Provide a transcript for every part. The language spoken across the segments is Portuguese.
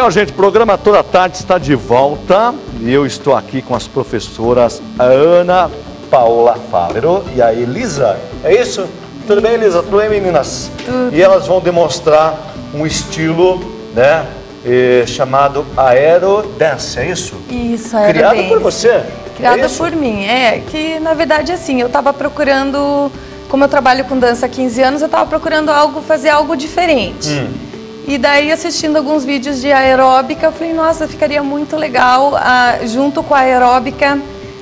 Legal, gente. O programa Toda Tarde está de volta e eu estou aqui com as professoras Ana Paula Fávero e a Elisa. É isso? Tudo bem, Elisa? Tudo bem, meninas? Tudo. E elas vão demonstrar um estilo, né, eh, chamado aerodance, é isso? Isso, Criado aerodance. por você? Criada é por mim. É, que na verdade assim, eu estava procurando, como eu trabalho com dança há 15 anos, eu estava procurando algo, fazer algo diferente. Hum. E daí assistindo alguns vídeos de aeróbica, eu falei, nossa, ficaria muito legal, ah, junto com a aeróbica,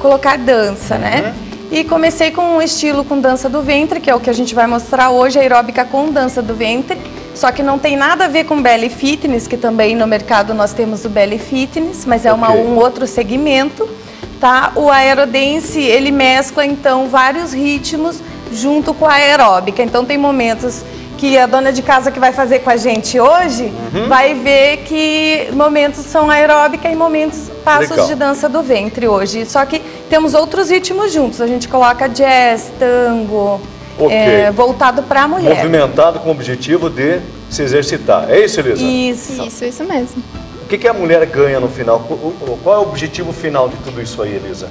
colocar dança, né? Uhum. E comecei com um estilo com dança do ventre, que é o que a gente vai mostrar hoje, aeróbica com dança do ventre. Só que não tem nada a ver com belly fitness, que também no mercado nós temos o belly fitness, mas é uma, Ok. um outro segmento, tá? O aerodance, ele mescla então vários ritmos junto com a aeróbica. Então tem momentos que a dona de casa que vai fazer com a gente hoje Uhum. vai ver que momentos são aeróbica e momentos passos Legal. de dança do ventre hoje. Só que temos outros ritmos juntos. A gente coloca jazz, tango, Ok. é, voltado para a mulher. Movimentado com o objetivo de se exercitar. É isso, Elisa? Isso. Isso, isso mesmo. O que, que a mulher ganha no final? Qual é o objetivo final de tudo isso aí, Elisa?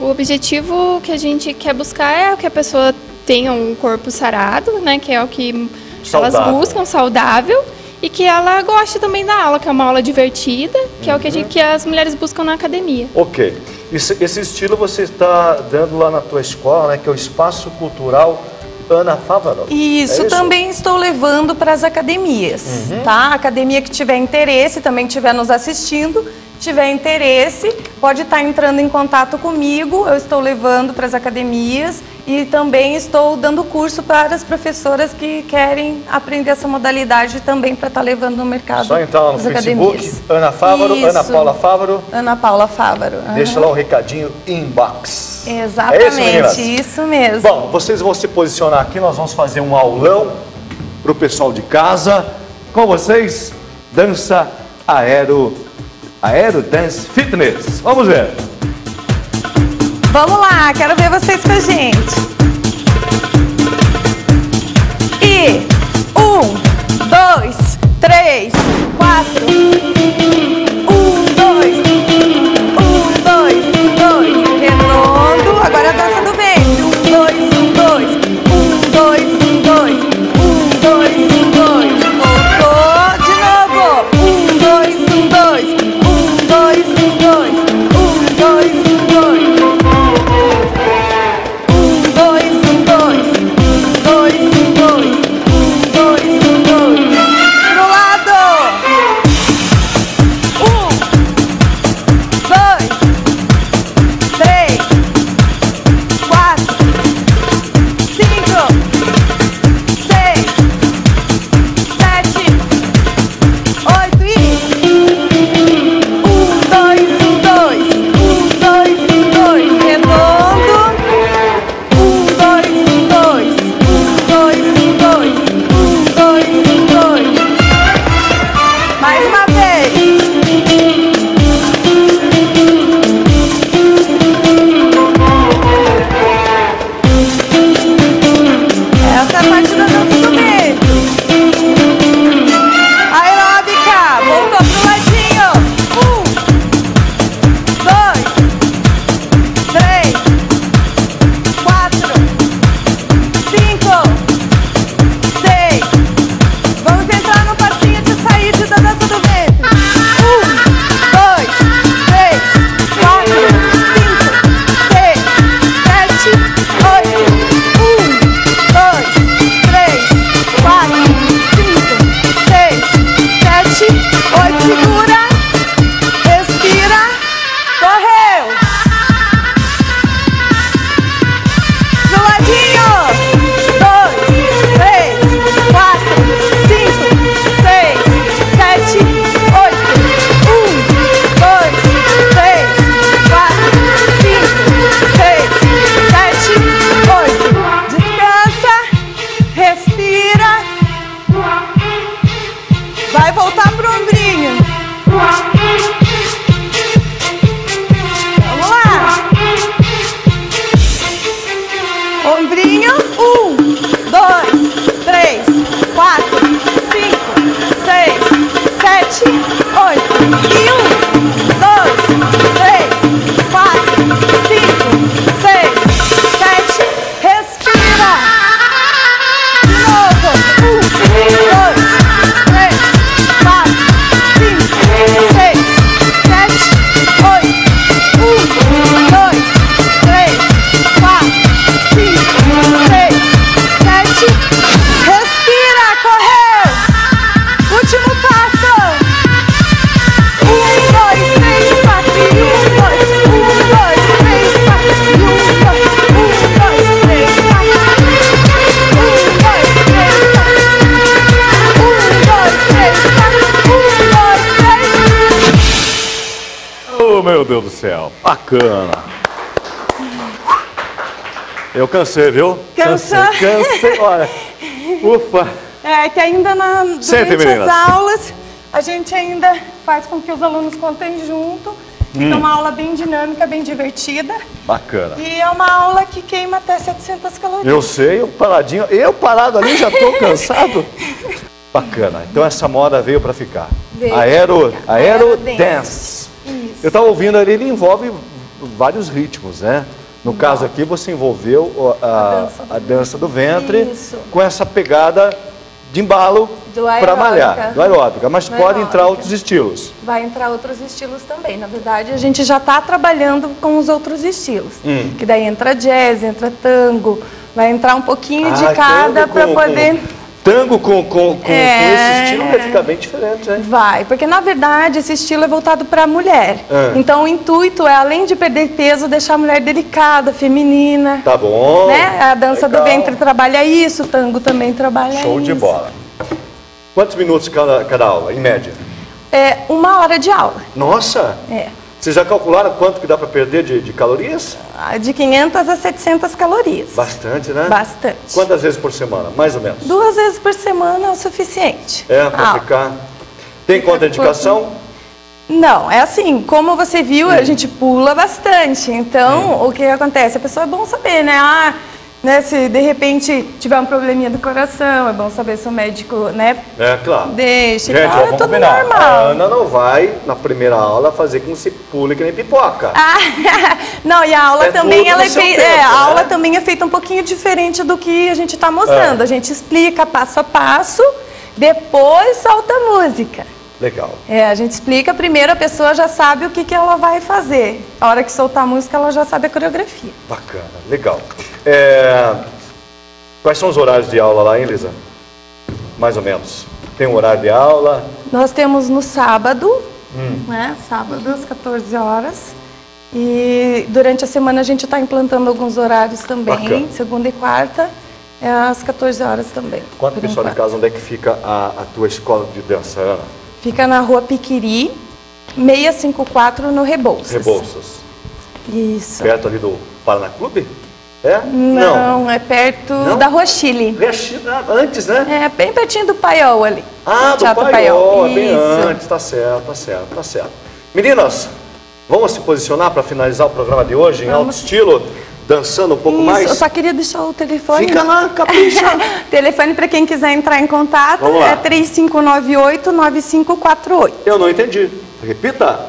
O objetivo que a gente quer buscar é que a pessoa tenha um corpo sarado, né? Que é o que Saudável. elas buscam, saudável. E que ela goste também da aula, que é uma aula divertida, que é o que, a Uhum. gente- que as mulheres buscam na academia. Ok. Esse, esse estilo você está dando lá na tua escola, né? Que é o Espaço Cultural Ana Fávaro. Isso, É também estou levando para as academias, Uhum. tá? Academia que tiver interesse, também estiver nos assistindo, tiver interesse, pode estar entrando em contato comigo. Eu estou levando para as academias e também estou dando curso para as professoras que querem aprender essa modalidade também para estar levando no mercado. Só entrar lá no Facebook, academias. Ana Fávaro, Ana Isso. Paula Fávaro. Ana Paula Fávaro. aham. Deixa lá um recadinho inbox. Exatamente, meninas? isso mesmo. Bom, vocês vão se posicionar aqui, nós vamos fazer um aulão para o pessoal de casa. Com vocês, dança aero, aero dance fitness. Vamos ver. Vamos lá, quero ver vocês com a gente. E um, dois, três, quatro. Essa é a céu. Bacana. Eu cansei, viu? Cansou? Cansei, cansei. Olha, ufa. É, que ainda na, durante as aulas, a gente ainda faz com que os alunos contem junto. Hum. É uma aula bem dinâmica, bem divertida. Bacana. E é uma aula que queima até 700 calorias. Eu sei, eu paradinho. Eu parado ali já tô cansado. Bacana. Então essa moda veio para ficar. Veio Aero, pra ficar. aero Aero dance. dance. Eu estava ouvindo ali, ele envolve vários ritmos, né? No caso aqui, você envolveu o- a, dança do a dança do ventre Isso. com essa pegada de embalo para malhar, do aeróbica. Mas Do pode aeróbica. entrar outros estilos. Vai entrar outros estilos também. Na verdade, a gente já está trabalhando com os outros estilos. Hum. Que daí entra jazz, entra tango, vai entrar um pouquinho Ah, de cada para poder. com- tango com, com, com, É. com esse estilo vai ficar bem diferente, né? Vai, porque na verdade esse estilo é voltado para a mulher. É. Então o intuito é, além de perder peso, deixar a mulher delicada, feminina. Tá bom. Né? A dança do Legal. ventre trabalha isso, o tango também trabalha Show isso. de bola. Quantos minutos cada, cada aula, em média? É uma hora de aula. Nossa! É. Vocês já calcularam quanto que dá para perder de, de calorias? De 500 a 700 calorias. Bastante, né? Bastante. Quantas vezes por semana? Mais ou menos. Duas vezes por semana é o suficiente. É, para Ah, ficar. Tem contraindicação? Não, é assim, como você viu, a gente pula bastante. Então, o que acontece? A pessoa é bom saber, né? Ah, né, se de repente tiver um probleminha do coração, é bom saber se o médico, né, É, claro. deixa. Gente, ó, claro, é tudo combinar. A normal. Ana não vai, na primeira aula, fazer como se pule que nem pipoca. Ah, não, e a aula É também ela é feita, tempo, é, a né? aula também é feita um pouquinho diferente do que a gente está mostrando. É. A gente explica passo a passo, depois solta a música. Legal. É, a gente explica primeiro, a pessoa já sabe o que, que ela vai fazer. A hora que soltar a música, ela já sabe a coreografia. Bacana, legal. É, Quais são os horários de aula lá, hein, Lisa? Mais ou menos. Tem um horário de aula? Nós temos no sábado, Hum. né? Sábado às 14 horas. E durante a semana a gente está implantando alguns horários também, Bacana. segunda e quarta, é às 14 horas também. Por pessoal de casa onde é que fica a, a tua escola de dança, Ana? Fica na rua Piquiri, 654 no Rebouças. Rebouças. Isso. Perto ali do Paraná Clube? É? Não, é perto Não? da Rua Chile. Ah, Antes, né? É bem pertinho do Paiol ali. Ah, do Teatro Paiol, é bem antes, tá certo, tá certo, tá certo. Meninas, vamos se posicionar para finalizar o programa de hoje em alto Vamos. estilo, dançando um pouco Isso, mais? eu só queria deixar o telefone. Fica lá, capricha. telefone para quem quiser entrar em contato Vamos é 3598-9548. Eu não entendi. Repita.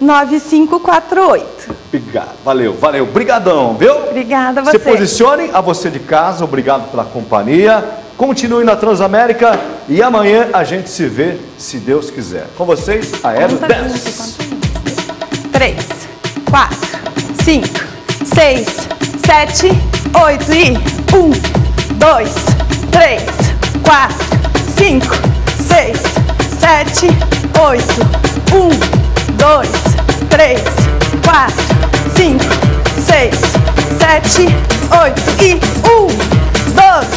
3598-9548. Obrigado, valeu, valeu, brigadão, viu? Obrigada a Se você. posicione, a você de casa, obrigado pela companhia. Continue na Transamérica e amanhã a gente se vê, se Deus quiser. Com vocês, Aero Conta Dance. junto, conta junto. 3, 4, 5, 6, 7, 8 e 1, 2, 3, 4, 5, 6, 7, 8, 1, 2, 3, 4, 5, 6, 7, 8 e 1, 2,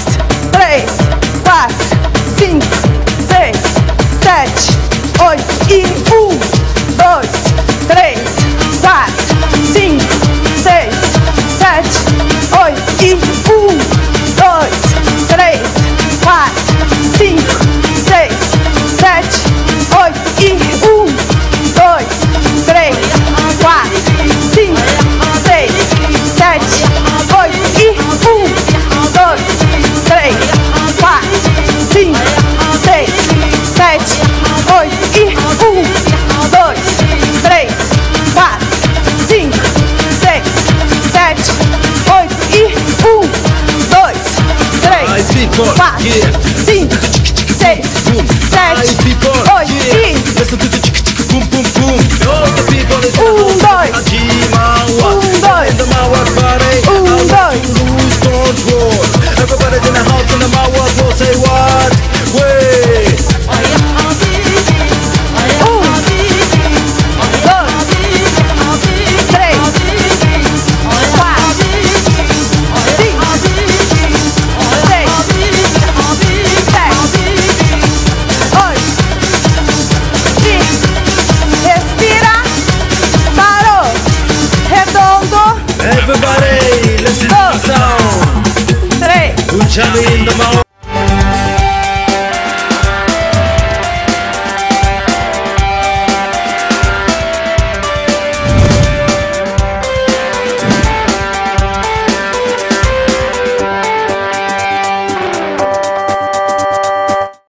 Quatro, yeah. Tell me in the morning.